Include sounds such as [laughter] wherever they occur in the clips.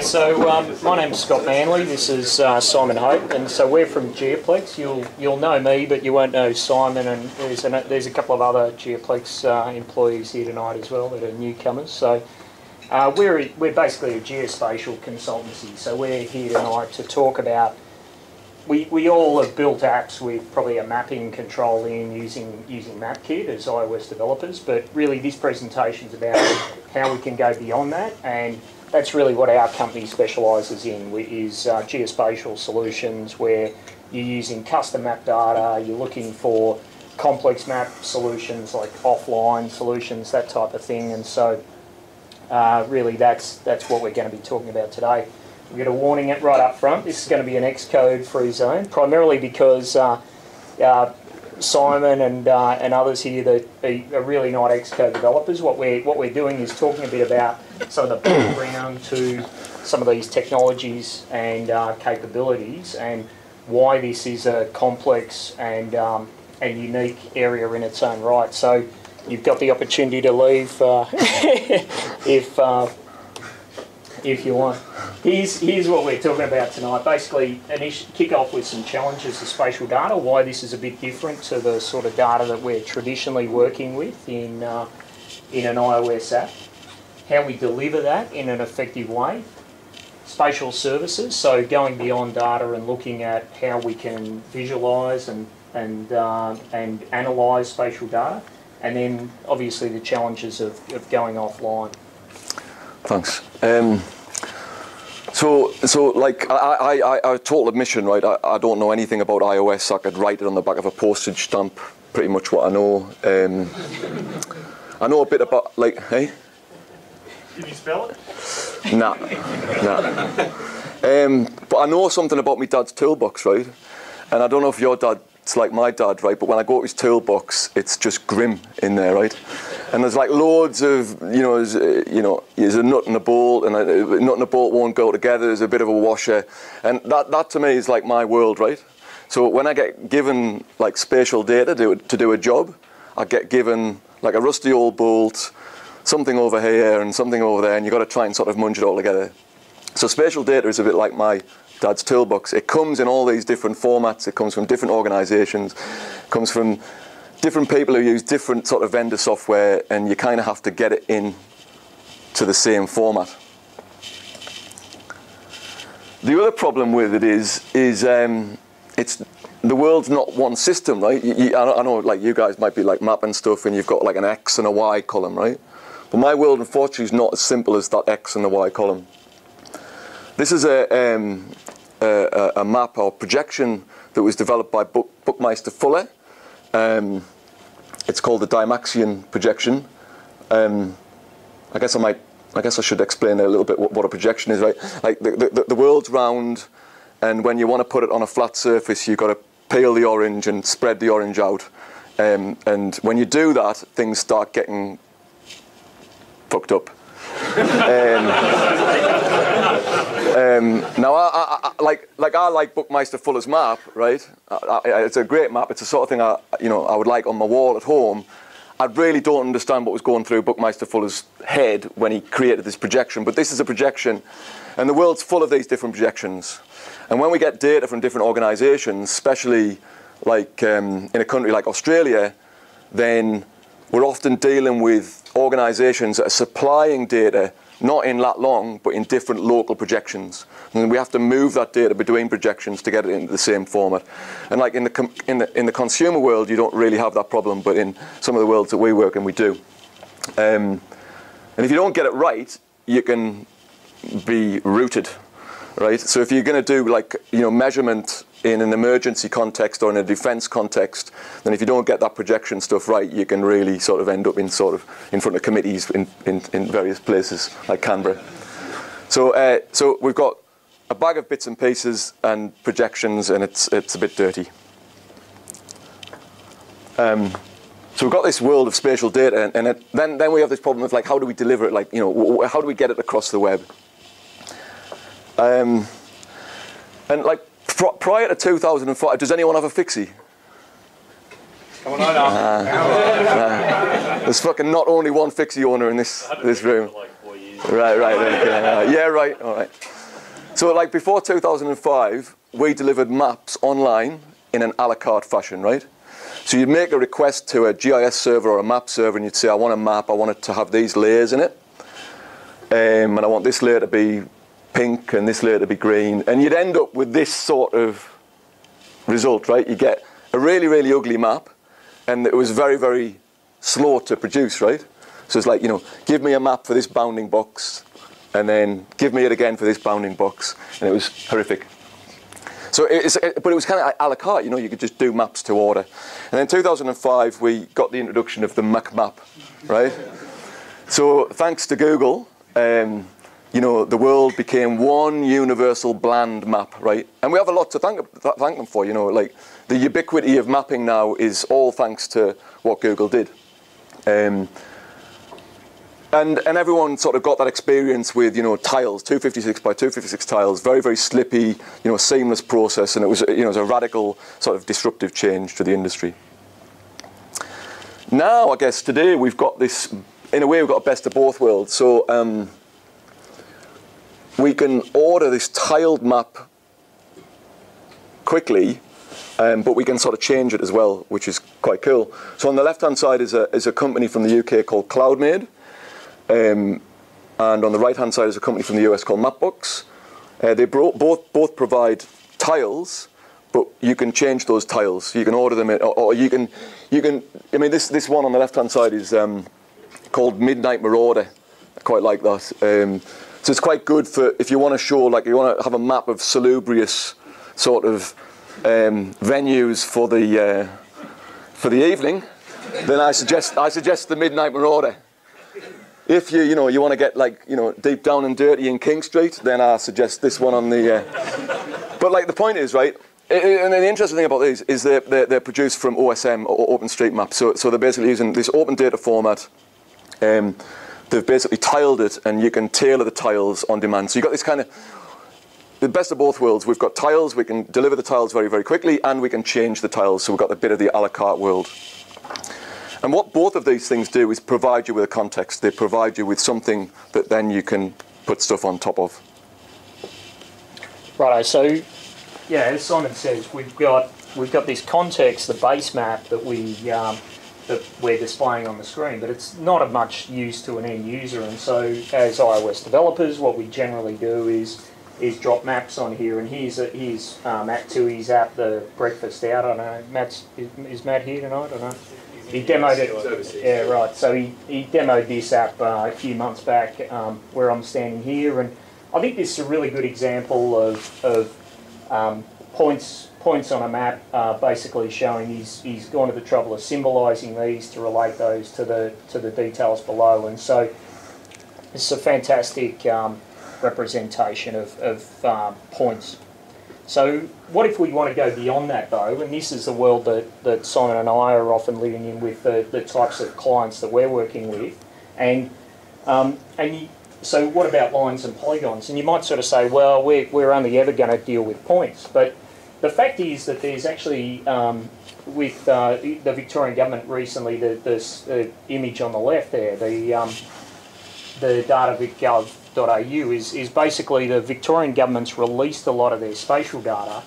Righto, so um, my name's Scott Manley. This is uh, Simon Hope, and so we're from Geoplex. You'll you'll know me, but you won't know Simon. And there's an, there's a couple of other Geoplex uh, employees here tonight as well that are newcomers. So uh, we're we're basically a geospatial consultancy. So we're here tonight to talk about. We, we all have built apps with probably a mapping control in using using MapKit as iOS developers, but really this presentation is about how we can go beyond that and that's really what our company specialises in, is uh, geospatial solutions where you're using custom map data, you're looking for complex map solutions like offline solutions, that type of thing. And so uh, really that's, that's what we're going to be talking about today. We get a warning it right up front. This is going to be an Xcode free zone, primarily because uh, uh, Simon and uh, and others here that are really not Xcode developers. What we're what we're doing is talking a bit about some of the background to some of these technologies and uh, capabilities, and why this is a complex and um, and unique area in its own right. So you've got the opportunity to leave uh, [laughs] if uh, if you want. Here's, here's what we're talking about tonight. Basically, kick off with some challenges of spatial data, why this is a bit different to the sort of data that we're traditionally working with in, uh, in an iOS app, how we deliver that in an effective way, spatial services, so going beyond data and looking at how we can visualise and, and, uh, and analyse spatial data, and then obviously the challenges of, of going offline. Thanks. Um, so, so like, I, I, I, total admission, right? I, I don't know anything about iOS. I could write it on the back of a postage stamp. Pretty much what I know. Um, I know a bit about, like, hey. Can you spell it? Nah, nah. Um, but I know something about my dad's toolbox, right? And I don't know if your dad's like my dad, right? But when I go to his toolbox, it's just grim in there, right? and there's like loads of you know uh, you know there's a nut and a bolt and a, nut and a bolt won't go together there's a bit of a washer and that that to me is like my world right so when I get given like spatial data to, to do a job I get given like a rusty old bolt something over here and something over there and you've got to try and sort of munch it all together so spatial data is a bit like my dad's toolbox it comes in all these different formats it comes from different organizations it comes from different people who use different sort of vendor software and you kind of have to get it in to the same format. The other problem with it is, is um, it's the world's not one system, right? You, you, I, know, like you guys might be like mapping stuff and you've got like an X and a Y column, right? But my world, unfortunately, is not as simple as that X and the Y column. This is a, um, a, a map or projection that was developed by Book, Buckminster Fuller um, it's called the Dymaxion projection. Um, I guess I might, I guess I should explain a little bit what, what a projection is, right? Like the, the, the world's round, and when you want to put it on a flat surface, you've got to peel the orange and spread the orange out. Um, and when you do that, things start getting fucked up. um, um, now, I, I, I, like, like I like Buckminster Fuller's map, right? it's a great map. It's the sort of thing I, you know, I would like on my wall at home. I really don't understand what was going through Buckminster Fuller's head when he created this projection, but this is a projection, and the world's full of these different projections. And when we get data from different organisations, especially like um, in a country like Australia, then we're often dealing with organisations that are supplying data not in lat long, but in different local projections. And we have to move that data between projections to get it into the same format. And like in the, in the, in the consumer world, you don't really have that problem, but in some of the worlds that we work in, we do. Um, and if you don't get it right, you can be rooted, right? So if you're going to do like, you know, measurement in an emergency context or in a defense context, then if you don't get that projection stuff right, you can really sort of end up in sort of in front of committees in, in, in various places like Canberra. So, uh, so we've got a bag of bits and pieces and projections, and it's, it's a bit dirty. Um, so we've got this world of spatial data, and, and it, then, then we have this problem of like, how do we deliver it? Like, you know, how do we get it across the web? Um, and like prior to 2005, does anyone have a fixie? Come on, uh, uh, there's fucking not only one fixie owner in this this room. like Right, right, okay. uh, yeah, right, all right. So, like before 2005, we delivered maps online in an a la carte fashion, right? So you'd make a request to a GIS server or a map server, and you'd say, "I want a map. I want it to have these layers in it, um, and I want this layer to be pink and this layer to be green." And you'd end up with this sort of result, right? You get a really, really ugly map, and it was very, very slow to produce, right? So it's like, you know, give me a map for this bounding box, and then give me it again for this bounding box, and it was horrific. So it's, it, but it was kind of a la carte, you know, you could just do maps to order. And then 2005, we got the introduction of the MacMap, right? So thanks to Google, um, you know, the world became one universal bland map, right? And we have a lot to thank, th- thank them for, you know, like the ubiquity of mapping now is all thanks to what Google did. Um, and, and everyone sort of got that experience with, you know, tiles, 256 by 256 tiles, very, very slippy, you know, seamless process, and it was, you know, it was a radical sort of disruptive change to the industry. Now, I guess today we've got this, in a way, we've got a best of both worlds. So um, we can order this tiled map quickly, um, but we can sort of change it as well, which is quite cool. So on the left-hand side is a, is a company from the UK called CloudMade. Um, and on the right-hand side is a company from the US called Mapbox. Uh, they both both provide tiles, but you can change those tiles. You can order them, in, or, or, you can you can. I mean, this this one on the left-hand side is um, called Midnight Marauder. I quite like that. Um, so it's quite good for if you want to show, like you want to have a map of salubrious sort of um, venues for the uh, for the evening. Then I suggest I suggest the Midnight Marauder. If you, you know, you want to get like, you know, deep down and dirty in King Street, then I suggest this one on the. Uh... but like the point is, right? And the interesting thing about these is they're, they're, they're produced from OSM or OpenStreetMap. So, so they're basically using this open data format. Um, they've basically tiled it, and you can tailor the tiles on demand. So you've got this kind of the best of both worlds. We've got tiles, we can deliver the tiles very, very quickly, and we can change the tiles. So we've got a bit of the a la carte world. And what both of these things do is provide you with a context. They provide you with something that then you can put stuff on top of. Righto. So, yeah, as Simon says, we've got we've got this context, the base map that we um, that we're displaying on the screen, but it's not of much use to an end user. And so, as iOS developers, what we generally do is is drop maps on here. And here's a, here's uh, Matt Tui's app, the Breakfast Out. I don't know. Matt's is, is Matt here tonight? I don't know. He demoed it. Yeah, right. So he, he demoed this app uh, a few months back um, where I'm standing here, and I think this is a really good example of, of um, points points on a map, uh, basically showing he's he's gone to the trouble of symbolising these to relate those to the to the details below, and so it's a fantastic um, representation of, of um, points. So what if we want to go beyond that though, and this is the world that, that Simon and I are often living in with the, the types of clients that we're working with, and um, and you, so what about lines and polygons? And you might sort of say, well, we're, we're only ever going to deal with points, but the fact is that there's actually um, with uh, the Victorian government recently, the, the, image on the left there, the um, the data.gov au is, is basically the Victorian government's released a lot of their spatial data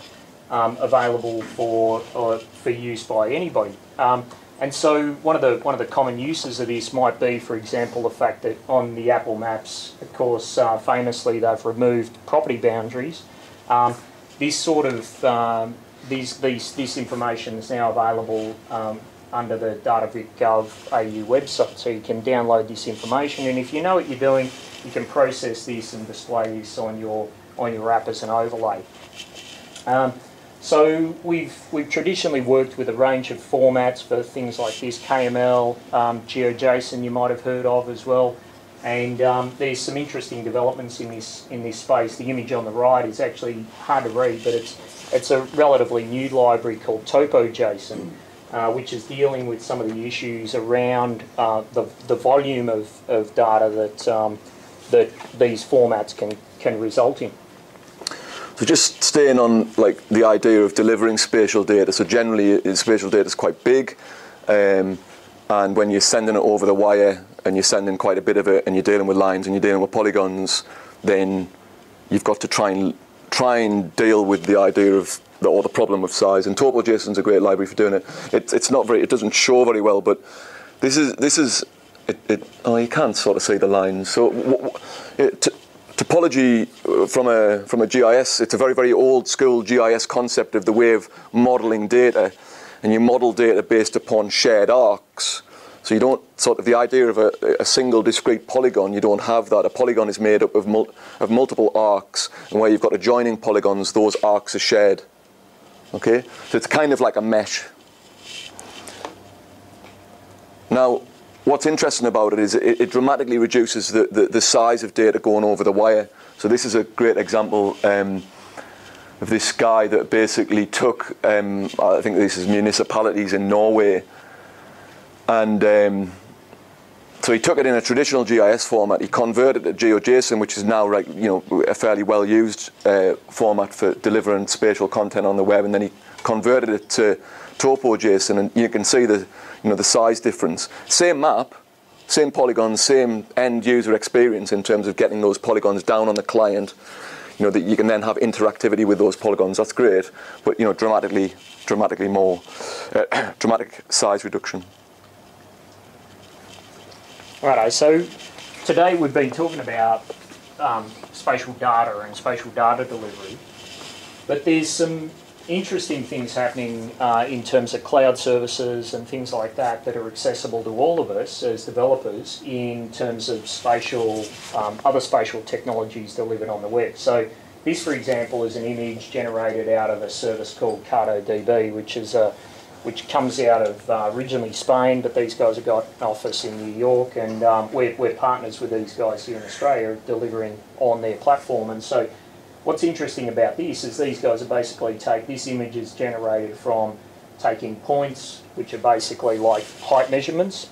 um, available for for use by anybody. Um, and so one of the one of the common uses of this might be, for example, the fact that on the Apple Maps, of course, uh, famously they've removed property boundaries. Um, this sort of um, these, these, this information is now available um, under the data.gov au website, so you can download this information. And if you know what you're doing, you can process this and display this on your on your app as an overlay. Um, so we've we've traditionally worked with a range of formats for things like this, KML, um, GeoJSON you might have heard of as well, and um, there's some interesting developments in this in this space. The image on the right is actually hard to read, but it's it's a relatively new library called TopoJSON. Uh, which is dealing with some of the issues around uh, the, the volume of, of data that um, that these formats can, can result in. So just staying on like the idea of delivering spatial data. So generally, spatial data is quite big, um, and when you're sending it over the wire, and you're sending quite a bit of it and you're dealing with lines and you're dealing with polygons, then you've got to try and try and deal with the idea of the, or the problem of size. And TopoJSON's a great library for doing it. it. It's not very, it doesn't show very well, but this is this is it. it oh, you can't sort of see the lines. So topology uh, from a from a GIS, it's a very very old school GIS concept of the way of modelling data, and you model data based upon shared arcs. So you don't sort of the idea of a, a, single discrete polygon. You don't have that. A polygon is made up of mul of multiple arcs, and where you've got adjoining polygons, those arcs are shared. Okay, so it's kind of like a mesh. Now, what's interesting about it is it, it dramatically reduces the, the, the, size of data going over the wire. So this is a great example. Um, of this guy that basically took, um, I think this is municipalities in Norway, and um, so he took it in a traditional GIS format. He converted it to GeoJSON, which is now like you know a fairly well used uh, format for delivering spatial content on the web, and then he converted it to TopoJSON, and you can see the you know the size difference. Same map, same polygons, same end user experience in terms of getting those polygons down on the client. You know that you can then have interactivity with those polygons. That's great, but you know dramatically, dramatically more, uh, [coughs] dramatic size reduction. Righto, so today we've been talking about um, spatial data and spatial data delivery, but there's some interesting things happening uh, in terms of cloud services and things like that that are accessible to all of us as developers in terms of spatial, um, other spatial technologies delivered on the web. So this, for example, is an image generated out of a service called CartoDB, which is a which comes out of uh, originally Spain, but these guys have got an office in New York, and um, we're, we're partners with these guys here in Australia delivering on their platform. And so, what's interesting about this is these guys are basically take this image is generated from taking points, which are basically like height measurements.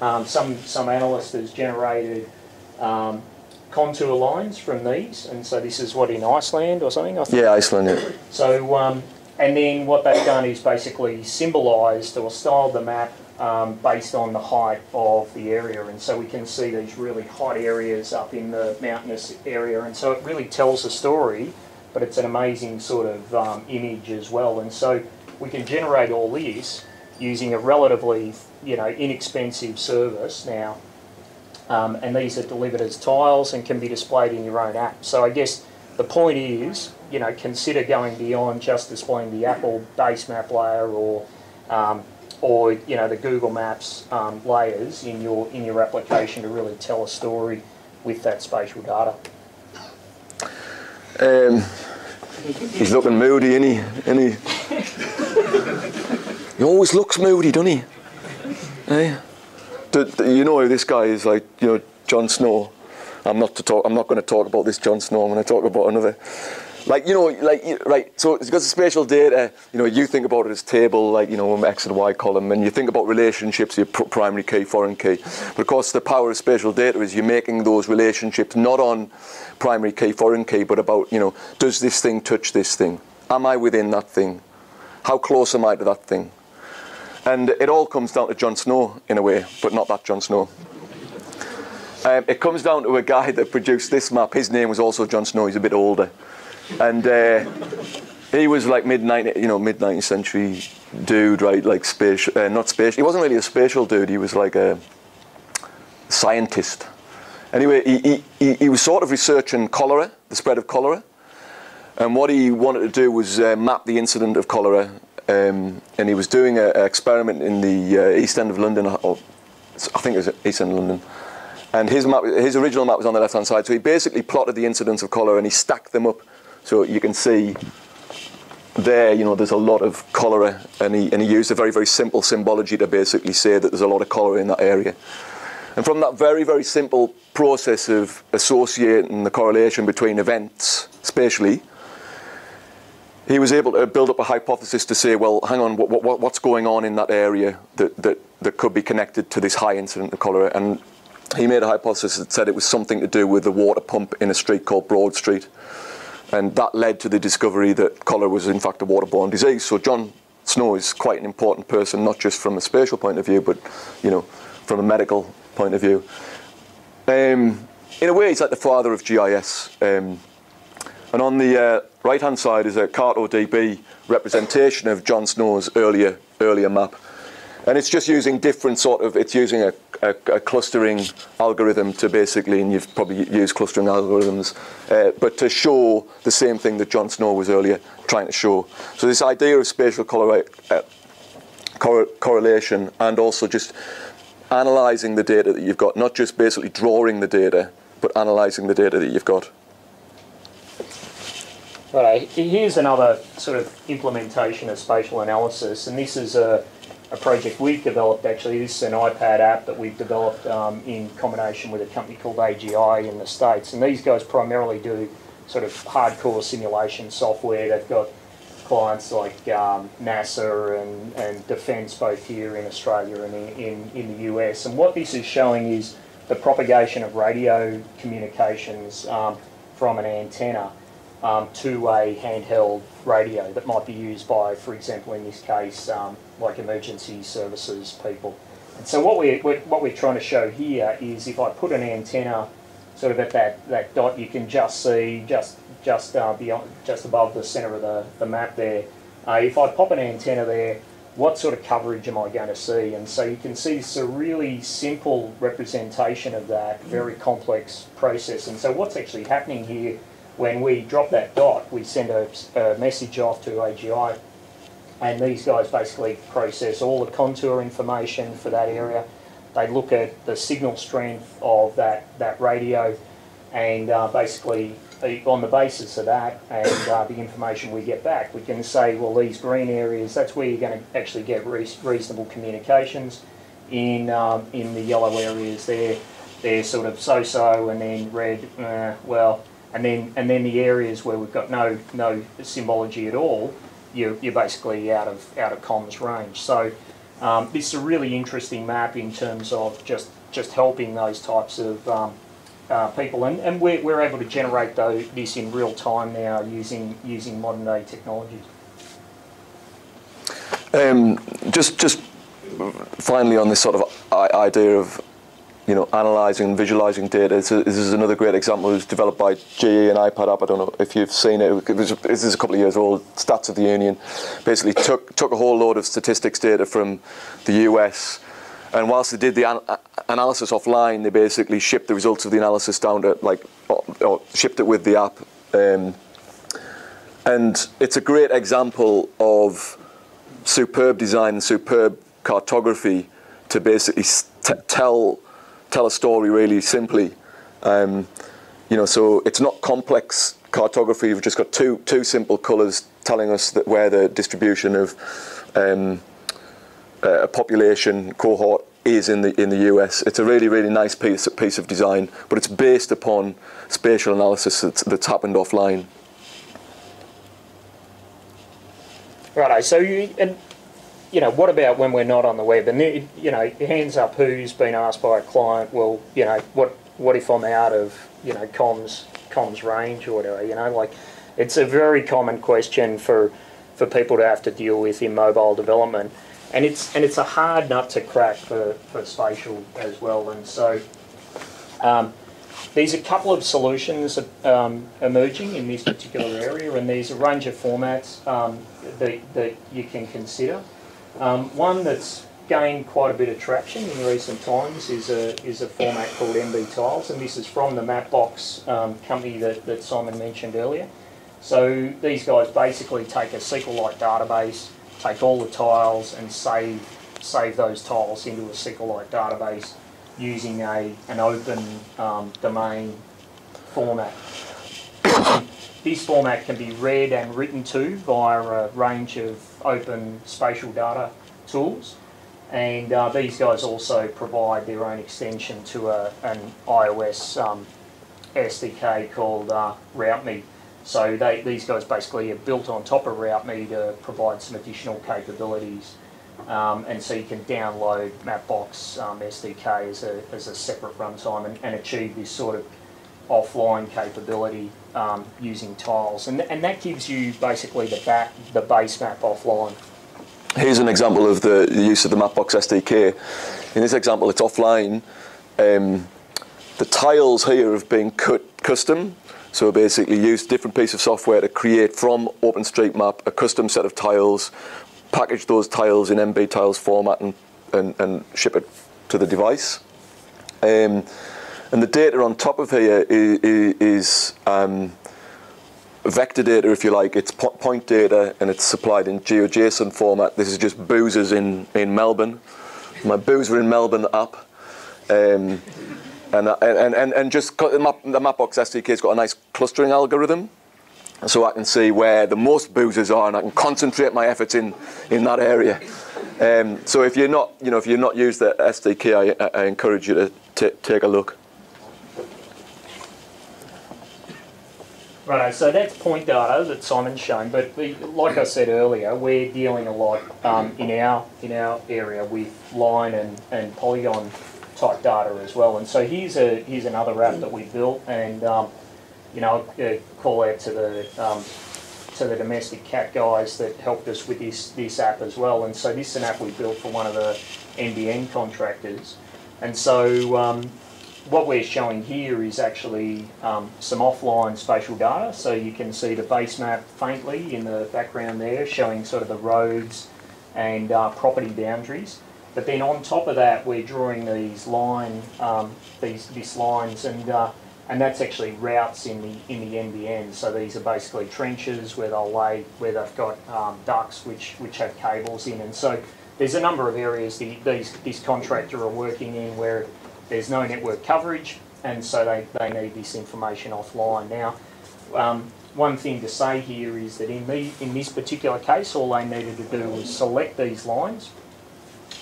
Um, some some analyst has generated um, contour lines from these, and so this is what in Iceland or something. I think. Yeah, Iceland. Yeah. So um, and then what they've done is basically symbolised or styled the map um, based on the height of the area. And so we can see these really hot areas up in the mountainous area. And so it really tells a story, but it's an amazing sort of um, image as well. And so we can generate all this using a relatively, you know, inexpensive service now. Um, and these are delivered as tiles and can be displayed in your own app. So I guess the point is, you know, consider going beyond just displaying the Apple base map layer or, um, or you know, the Google Maps um, layers in your in your application to really tell a story with that spatial data. Um, he's looking moody, isn't he? Isn't he? [laughs] he always looks moody, doesn't he? Eh? You know, this guy is like, you know, Jon Snow. I'm not to talk. I'm not going to talk about this Jon Snow. I'm going to talk about another. Like you know, like right. So it's because of spatial data. You know, you think about it as table, like you know, x and y column, and you think about relationships, your primary key, foreign key. But of course, the power of spatial data is you're making those relationships not on primary key, foreign key, but about you know, does this thing touch this thing? Am I within that thing? How close am I to that thing? And it all comes down to Jon Snow in a way, but not that Jon Snow. Um, it comes down to a guy that produced this map. His name was also John Snow. He's a bit older, and uh, he was like mid 19th, you know, mid 19th century dude, right? Like spatial, uh, not spatial. He wasn't really a spatial dude. He was like a scientist. Anyway, he, he, he was sort of researching cholera, the spread of cholera, and what he wanted to do was uh, map the incident of cholera. Um, and he was doing an experiment in the uh, east end of London, or I think it was east end of London and his, map, his original map was on the left-hand side. So he basically plotted the incidence of cholera and he stacked them up. So you can see there, you know, there's a lot of cholera. And he, and he used a very, very simple symbology to basically say that there's a lot of cholera in that area. And from that very, very simple process of associating the correlation between events spatially, he was able to build up a hypothesis to say, well, hang on, what, what, what's going on in that area that, that, that could be connected to this high incidence of cholera? And he made a hypothesis that said it was something to do with the water pump in a street called Broad Street. And that led to the discovery that cholera was in fact a waterborne disease. So John Snow is quite an important person, not just from a spatial point of view, but you know, from a medical point of view. Um, in a way, he's like the father of GIS. Um, and on the uh, right-hand side is a CartoDB representation of John Snow's earlier earlier map. And it's just using different sort of, it's using a, a, a clustering algorithm to basically, and you've probably used clustering algorithms, uh, but to show the same thing that John Snow was earlier trying to show. So this idea of spatial uh, correlation and also just analysing the data that you've got, not just basically drawing the data, but analysing the data that you've got. Right, here's another sort of implementation of spatial analysis, and this is a a project we've developed actually. This is an iPad app that we've developed um, in combination with a company called AGI in the States. And these guys primarily do sort of hardcore simulation software. They've got clients like um, NASA and, and Defence both here in Australia and in, in, in, the US. And what this is showing is the propagation of radio communications um, from an antenna um, to a handheld radio that might be used by, for example, in this case, um, like emergency services people. And so what we're, what we're trying to show here is if I put an antenna sort of at that, that dot, you can just see just just uh, beyond, just above the centre of the, the map there. Uh, if I pop an antenna there, what sort of coverage am I going to see? And so you can see it's a really simple representation of that very complex process. And so what's actually happening here when we drop that dot, we send a, a, message off to AGI, and these guys basically process all the contour information for that area. They look at the signal strength of that, that radio, and uh, basically, on the basis of that and uh, the information we get back, we can say, well, these green areas, that's where you're going to actually get re reasonable communications. In, um, in the yellow areas, they're, they're sort of so-so, and then red, uh, well, and then and then the areas where we've got no no symbology at all, you're, you're basically out of out of comms range. So um, this is a really interesting map in terms of just just helping those types of um, uh, people, and, and we're, we're able to generate those, this in real time now using using modern day technologies. Um, just just finally on this sort of idea of you know, analysing and visualising data. This is another great example. It was developed by GE and iPad app. I don't know if you've seen it. it was, this is a couple of years old. Stats of the Union basically took took a whole load of statistics data from the US, and whilst they did the an analysis offline, they basically shipped the results of the analysis down to like, or, or shipped it with the app. Um, and it's a great example of superb design and superb cartography to basically tell tell a story really simply. Um, you know, so it's not complex cartography. We've just got two two simple colours telling us that where the distribution of um, a population cohort is in the in the US. It's a really really nice piece piece of design, but it's based upon spatial analysis that's, that's happened offline. Right. So you and you know, what about when we're not on the web? And you know, hands up, who's been asked by a client? Well, you know, what what if I'm out of you know comms comms range or whatever? You know, like it's a very common question for for people to have to deal with in mobile development, and it's and it's a hard nut to crack for for spatial as well. And so. Um, there's a couple of solutions um, emerging in this particular area, and there's a range of formats um, that, that you can consider. Um, one that's gained quite a bit of traction in recent times is a, is a format called MB Tiles, and this is from the Mapbox um, company that, that Simon mentioned earlier. So these guys basically take a SQLite database, take all the tiles and save, save those tiles into a SQLite database using a, an open um, domain format. This format can be read and written to via a range of open spatial data tools. And uh, these guys also provide their own extension to a, an iOS um, SDK called uh, RouteMe. So they, these guys basically are built on top of RouteMe to provide some additional capabilities. Um, and so you can download Mapbox um, SDK as a, as a separate runtime and, and achieve this sort of offline capability um, using tiles, and, and that gives you basically the, back, the base map offline. Here's an example of the use of the Mapbox SDK. In this example, it's offline, Um, the tiles here have been cut custom. So basically use different piece of software to create from OpenStreetMap a custom set of tiles, package those tiles in MB tiles format and, and, and ship it to the device. Um, and the data on top of here is, is um, vector data, if you like. It's po point data and it's supplied in GeoJSON format. This is just boozers in, in Melbourne. My boozer in Melbourne app. Um, and, and, and, and just the, map, the Mapbox SDK's got a nice clustering algorithm. So I can see where the most boozers are and I can concentrate my efforts in, in that area. Um, so if you're not, you know, if you're not used the SDK, I, I encourage you to take a look. Right, so that's point data that Simon's shown, but we, like I said earlier, we're dealing a lot um, in our in our area with line and, and polygon type data as well. And so here's a here's another app that we built, and um, you know, uh, call out to the um, to the domestic cat guys that helped us with this this app as well. And so this is an app we built for one of the NBN contractors, and so um, what we're showing here is actually um, some offline spatial data. So you can see the base map faintly in the background there, showing sort of the roads and uh, property boundaries. But then on top of that, we're drawing these line, um, these these lines, and uh, and that's actually routes in the in the NBN. So these are basically trenches where they'll lay, where they've got um, ducts which which have cables in, and so there's a number of areas the, these this contractor are working in where there's no network coverage, and so they, they need this information offline. Now, um, one thing to say here is that in, the, in this particular case, all they needed to do was select these lines,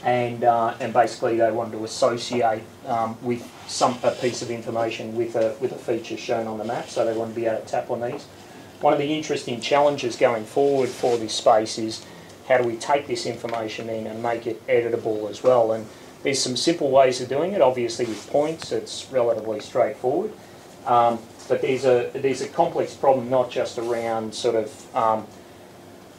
and, uh, and basically they wanted to associate um, with some a piece of information with a, with a feature shown on the map, so they want to be able to tap on these. One of the interesting challenges going forward for this space is how do we take this information in and make it editable as well. And there's some simple ways of doing it. Obviously, with points, it's relatively straightforward. Um, but there's a there's a complex problem not just around sort of um,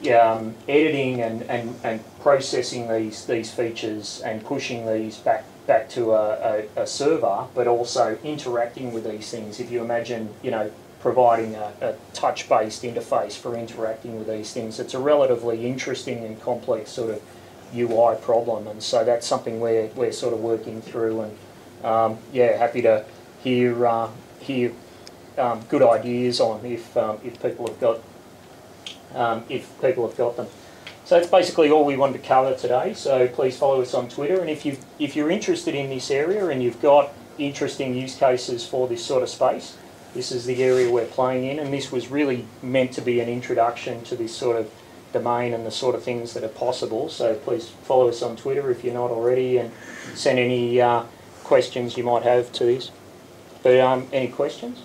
um, editing and, and, and processing these these features and pushing these back back to a, a, a, server, but also interacting with these things. If you imagine, you know, providing a, a touch-based interface for interacting with these things, it's a relatively interesting and complex sort of UI problem, and so that's something we're, we're sort of working through, and um, yeah, happy to hear uh, hear um, good ideas on if um, if people have got um, if people have got them. So that's basically all we wanted to cover today. So please follow us on Twitter, and if you if you're interested in this area and you've got interesting use cases for this sort of space, this is the area we're playing in, and this was really meant to be an introduction to this sort of domain and the sort of things that are possible. So please follow us on Twitter if you're not already and send any uh, questions you might have to this. But um, any questions?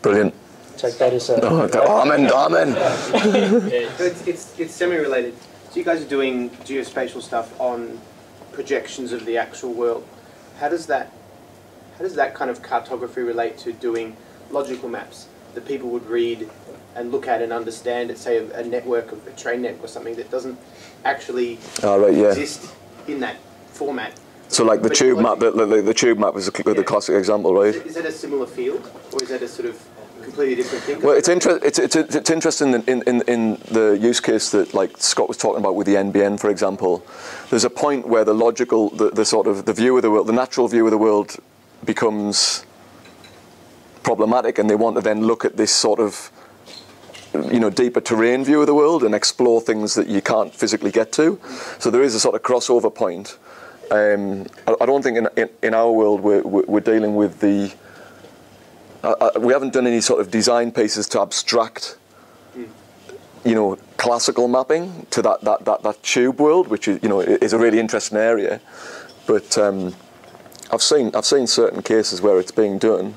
Brilliant. Take that as a... Oh, amen, amen. [laughs] so it's, it's, it's semi-related. So you guys are doing geospatial stuff on projections of the actual world. How does that how does that kind of cartography relate to doing logical maps? That people would read and look at and understand it, say a, a network, of a train network or something that doesn't actually oh, right, yeah. exist in that format. So like the but tube map, the, the, the, tube map is the, yeah. classic example, right? Is it a similar field, or is that a sort of completely different thing? Well, it's, inter- it's, it's, it's interesting in, in, in the use case that like Scott was talking about with the NBN, for example. There's a point where the logical, the, the sort of the view of the world, the natural view of the world becomes problematic and they want to then look at this sort of you know deeper terrain view of the world and explore things that you can't physically get to. So there is a sort of crossover point. Um, I, I, don't think in, in, in our world we're, we're, dealing with the uh, uh, we haven't done any sort of design pieces to abstract you know classical mapping to that, that, that, that tube world which is you know is a really interesting area. But um, I've seen I've seen certain cases where it's being done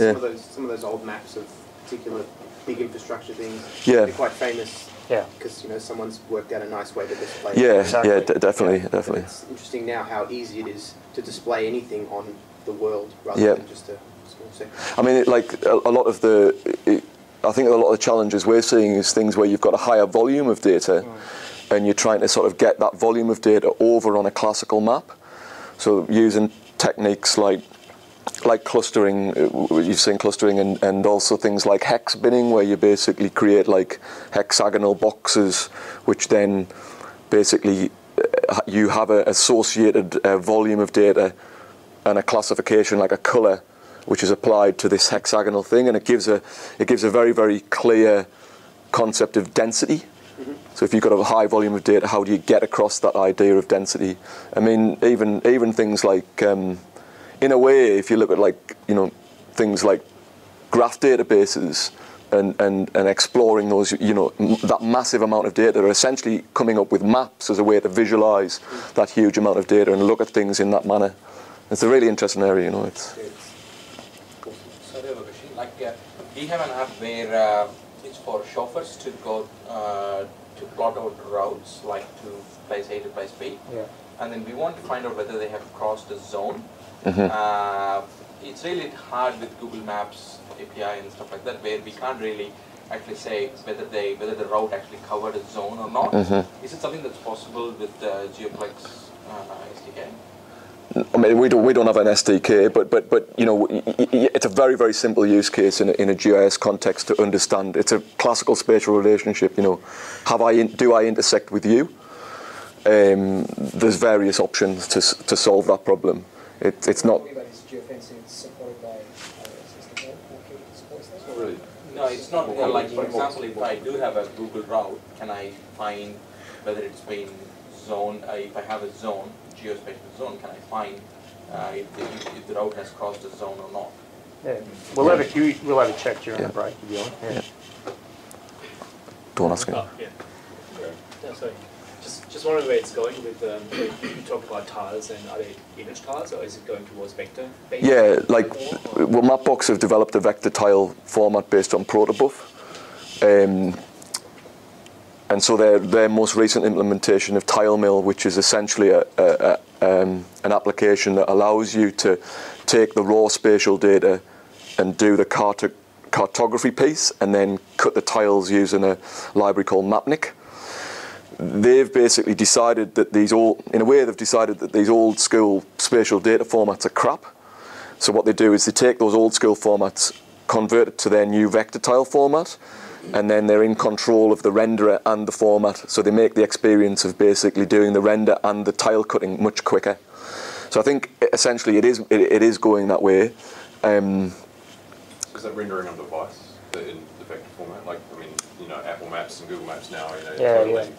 yeah. some of those some of those old maps of particular big infrastructure things. Yeah. They're quite famous. Yeah. Because you know someone's worked out a nice way to display. Yeah, exactly. yeah, definitely, yeah. definitely. it's interesting now how easy it is to display anything on the world rather yeah. than just a small section. I mean, it, like a, a, lot of the. It, I think a lot of the challenges we're seeing is things where you've got a higher volume of data. Mm. and you're trying to sort of get that volume of data over on a classical map. So using techniques like like clustering, uh, you've seen clustering, and, and also things like hex binning, where you basically create like hexagonal boxes, which then basically uh, you have an associated uh, volume of data and a classification like a color, which is applied to this hexagonal thing, and it gives a it gives a very very clear concept of density. So if you've got a high volume of data, how do you get across that idea of density? I mean, even even things like um, in a way, if you look at like you know things like graph databases and, and, and exploring those, you know, m- that massive amount of data, are essentially coming up with maps as a way to visualize that huge amount of data and look at things in that manner. It's a really interesting area, you know. It's Sorry, I have a question. Like, uh, we have an app where uh, it's for chauffeurs to go uh, to plot out routes, like to place A to place B, Yeah. and then we want to find out whether they have crossed a zone. Mhm. Uh, it's really hard with Google Maps API and stuff like that, where we can't really actually say whether they whether the route actually covered a zone or not. Mhm. Is it something that's possible with uh, Geoplex uh, SDK? I mean, we don't, we don't have an SDK, but, but, but you know, it's a very, very simple use case in a, in a GIS context to understand. It's a classical spatial relationship, you know. Have I, in, do I intersect with you? Um, there's various options to, to solve that problem. It, it's not, Talking about is geofencing supported by iOS SDK, okay, supports that? Really? No, it's not uh, like, for example, if I do have a Google route, can I find whether it's been zoned, uh, if I have a zone, geospatial zone, can I find uh, if, the, if the route has crossed a zone or not? Yeah. We'll have a, you- we'll have a check during Yeah. the break if you want. Yeah. don't ask me. Oh, yeah. Yeah, sorry. Just, wondering where it's going with, um, [coughs] you talk about tiles and are they image tiles or is it going towards vector? Yeah, like, or- well, Mapbox have developed a vector tile format based on Protobuf. Um, and so their, their most recent implementation of TileMill, which is essentially a, a, a, um, an application that allows you to take the raw spatial data and do the carto- cartography piece and then cut the tiles using a library called Mapnik they've basically decided that these old, in a way, they've decided that these old school spatial data formats are crap. So what they do is they take those old school formats, convert it to their new vector tile format, and then they're in control of the renderer and the format. So they make the experience of basically doing the render and the tile cutting much quicker. So I think essentially it is it, it is going that way. Um, Is that rendering on device the, in the vector format? Like, I mean, you know, Apple Maps and Google Maps now, you know, Yeah, totally yeah.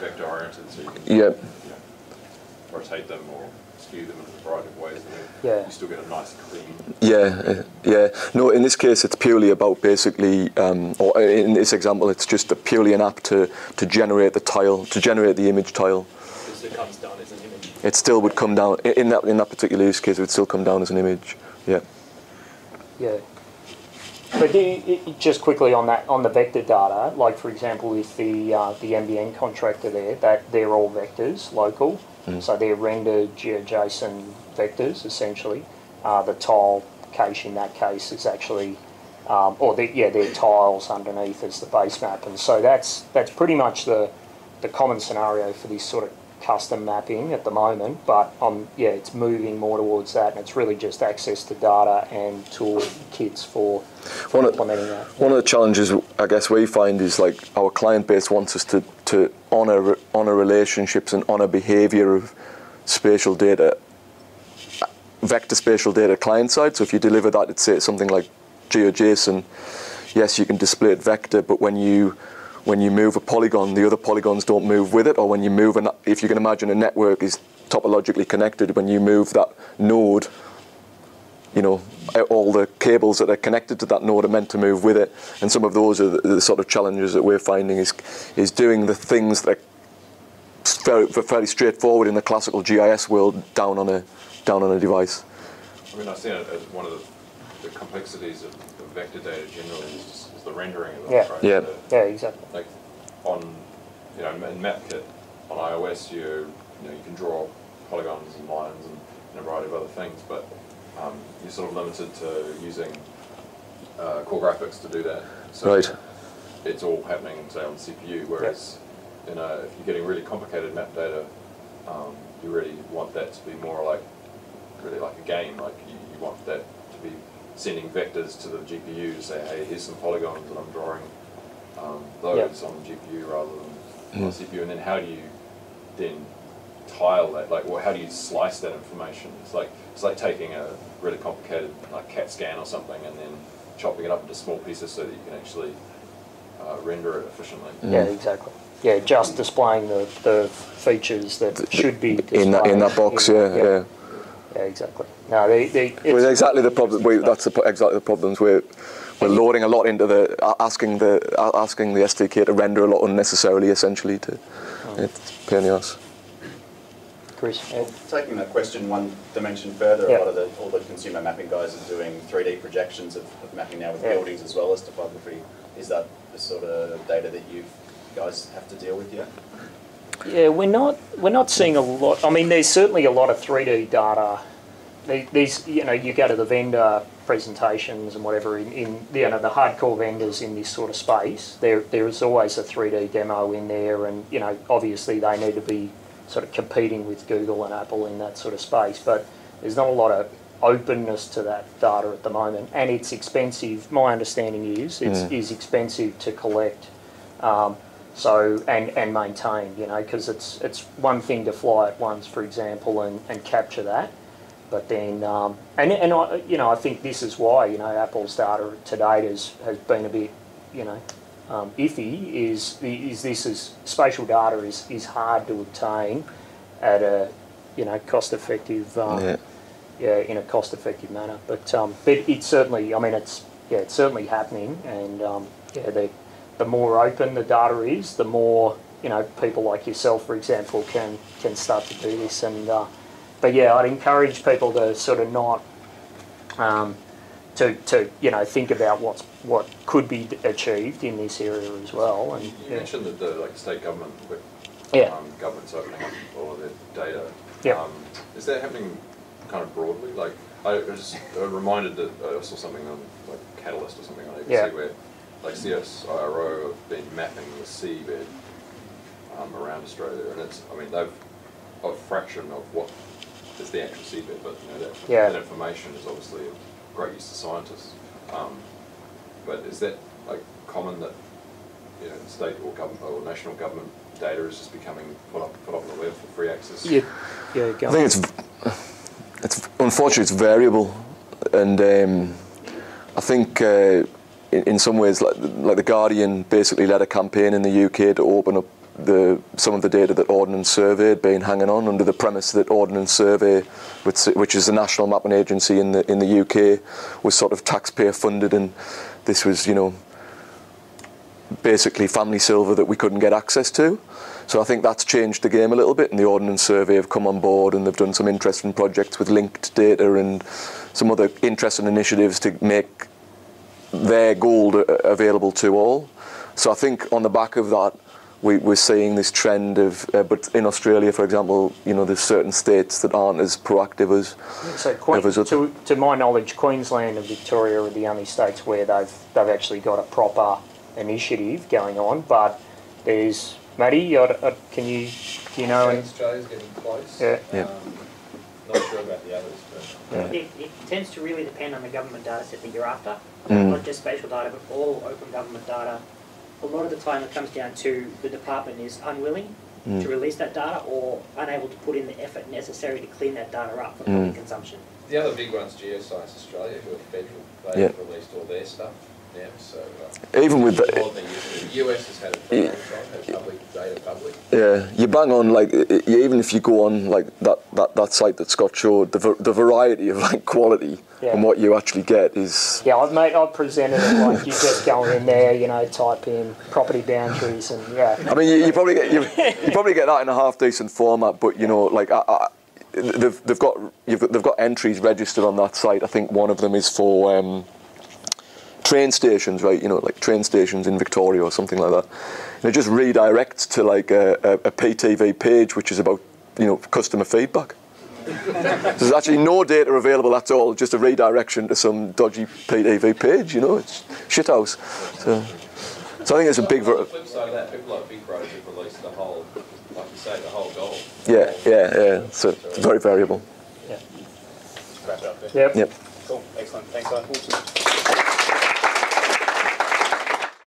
Vector oriented, so you can Yeah. you know, rotate them or skew them in a variety of ways, and Yeah. you still get a nice clean. Yeah, uh, yeah. No, in this case, it's purely about basically, um, or in this example, it's just a purely an app to, to generate the tile, to generate the image tile. Because it comes down as an image. It still would come down in in that in that particular use case. It would still come down as an image. Yeah. Yeah. But i- i- just quickly on that, on the vector data, like for example, with the uh, the NBN contractor there, that they're all vectors, local, so they're rendered GeoJSON vectors essentially. Uh, the tile cache in that case is actually, um, or the, yeah, they're tiles underneath as the base map, and so that's that's pretty much the the common scenario for this sort of custom mapping at the moment, but um, yeah, it's moving more towards that, and it's really just access to data and tool kits for One of, that. one of the challenges I guess we find is like our client base wants us to, to honor honor relationships and honor behavior of spatial data, vector spatial data client side. So if you deliver that, it's say something like GeoJSON. Yes, you can display it vector, but when you when you move a polygon, the other polygons don't move with it. Or when you move, an, if you can imagine a network is topologically connected, when you move that node, you know, all the cables that are connected to that node are meant to move with it. And some of those are the, the sort of challenges that we're finding is is doing the things that are fairly straightforward in the classical GIS world down on a down on a device. I mean, I see it one of the, the complexities of, of vector data generally is the rendering of it, Yeah. right? Yeah. The- Yeah, exactly. like on you know in MapKit on iOS you you know you can draw polygons and lines and, and a variety of other things, but um, you're sort of limited to using uh, core graphics to do that. So Right. It's all happening say on the CPU, whereas in a, if you're getting really complicated map data, um, you really want that to be more like, really like a game, like you, you want that to be sending vectors to the GPU to say, hey, here's some polygons and I'm drawing um, those on the GPU rather than on the CPU, and then how do you then tile that? Like, well, how do you slice that information? It's like it's like taking a really complicated like CAT scan or something and then chopping it up into small pieces so that you can actually uh, render it efficiently. Yeah, exactly. Yeah, just displaying the, the features that should be in that in that box. Yeah, yeah. Yeah, exactly. No, they, they, Well, exactly the problem. We, that's the, exactly the problems. We're we're loading a lot into the a- asking the asking the SDK to render a lot unnecessarily. Essentially, to oh. it's a pain in the ass. Chris, Ed? Taking that question one dimension further, Yeah. a lot of the, all the consumer mapping guys are doing 3D projections of, of mapping now with Yeah. buildings as well as topography. Is that the sort of data that you guys have to deal with yet? Yeah, we're not we're not seeing a lot. I mean, there's certainly a lot of 3D data. The- These, you know, you go to the vendor presentations and whatever in, in you know the hardcore vendors in this sort of space. There there is always a 3D demo in there, and you know, obviously they need to be sort of competing with Google and Apple in that sort of space. But there's not a lot of openness to that data at the moment, and it's expensive. My understanding is it's is expensive to collect. Um, so and and maintain, you know, because it's it's one thing to fly it once, for example, and, and capture that, but then um, and and I you know I think this is why you know Apple's data to date has has been a bit you know um, iffy. Is is this is spatial data is is hard to obtain at a you know cost effective um, Yeah. yeah, in a cost-effective manner. But um, but it's certainly, I mean, it's yeah, it's certainly happening, and um, yeah, the the more open the data is, the more you know people like yourself, for example, can can start to do this. And uh, but yeah, I'd encourage people to sort of not um, to to you know think about what's what could be achieved in this area as well. And You yeah, mentioned that the like state government, Yeah. um, government's opening up all of their data. Yeah. Um, is that happening kind of broadly? Like I was uh, reminded that I saw something on like Catalyst or something on ABC Yeah. where like CSIRO have been mapping the seabed um, around Australia, and it's I mean they've a fraction of what is the actual seabed, but you know that, Yeah. that information is obviously of great use to scientists. Um, but is that like common that you know, state or government or national government data is just becoming put up put up on the web for free access? yeah, yeah, go I think it's it's unfortunately it's variable, and um, I think uh, in, in some ways, like like the Guardian basically led a campaign in the UK to open up the some of the data that Ordnance Survey had been hanging on under the premise that Ordnance Survey, which, which is the national mapping agency in the in the UK, was sort of taxpayer funded, and this was you know basically family silver that we couldn't get access to. So I think that's changed the game a little bit, and the Ordnance Survey have come on board and they've done some interesting projects with linked data and some other interesting initiatives to make their gold available to all. So I think on the back of that, we, we're seeing this trend of, uh, but in Australia, for example, you know, there's certain states that aren't as proactive as So, Queen, Others to, to my knowledge, Queensland and Victoria are the only states where they've they've actually got a proper initiative going on. But there's Matty, I, I, can you do you know? South Australia's getting close. Yeah. Yeah. Um, Not sure about the others, but. Yeah. It, it tends to really depend on the government data set that you're after, Mm. not just spatial data, but all open government data. A lot of the time it comes down to the department is unwilling Mm. to release that data or unable to put in the effort necessary to clean that data up for Mm. public consumption. The other big one's Geoscience Australia, who are federal. They've Yeah. released all their stuff now, so. uh, Even with the, than they used to. The US has had it for a long time, has public data public. Yeah, you bang on like i- i- even if you go on like that, that, that site that Scott showed, the, the variety of like quality Yeah. and what you actually get is Yeah, I've made I've presented it like you just go in there, you know, type in property boundaries and yeah. I mean, you, you probably get you, you probably get that in a half decent format, but you know, like I, I, they've they've got you've, got- they've got entries registered on that site. I think one of them is for um, train stations, right? You know, like train stations in Victoria or something like that. And it just redirects to like a, a, a PTV page, which is about you know customer feedback. [laughs] There's actually no data available at all, just a redirection to some dodgy PTV page. You know, it's shithouse. So. So So I think it's a big, On the flip side of that, people like Big Bros have released the whole, like you say, the whole goal. yeah, yeah, yeah. So it's very variable. Wrap it up there. Yep. Yep. Cool, excellent, thanks, guys.